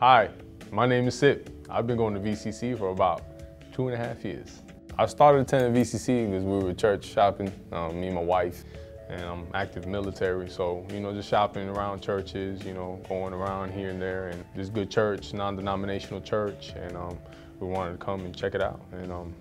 Hi, my name is Sip. I've been going to VCC for about two and a half years. I started attending VCC because we were church shopping, um, me and my wife, and I'm active military, so, you know, just shopping around churches, you know, going around here and there, and this good church, non-denominational church, and um, we wanted to come and check it out. And um,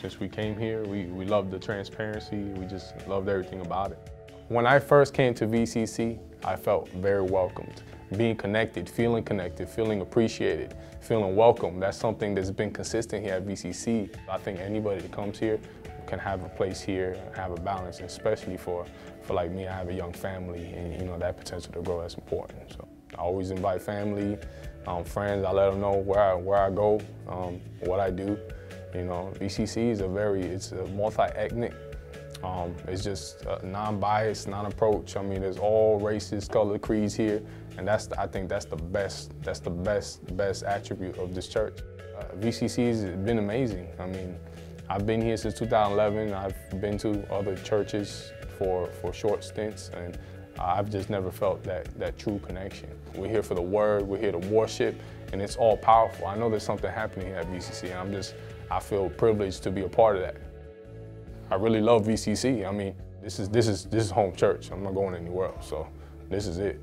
since we came here, we, we loved the transparency, we just loved everything about it. When I first came to VCC, I felt very welcomed. Being connected, feeling connected, feeling appreciated, feeling welcome, that's something that's been consistent here at VCC. I think anybody that comes here can have a place here, have a balance, especially for, for like me, I have a young family and you know that potential to grow, that's important. So I always invite family, um, friends, I let them know where I, where I go, um, what I do. You know, VCC is a very, it's a multi-ethnic um, it's just a non-biased, non-approach. I mean, there's all races, color, creeds here, and that's the, I think that's the best. That's the best best attribute of this church. Uh, VCC's been amazing. I mean, I've been here since 2011. I've been to other churches for for short stints, and I've just never felt that that true connection. We're here for the word. We're here to worship, and it's all powerful. I know there's something happening here at VCC. And I'm just I feel privileged to be a part of that. I really love VCC. I mean, this is this is this is home church. I'm not going anywhere else. So this is it.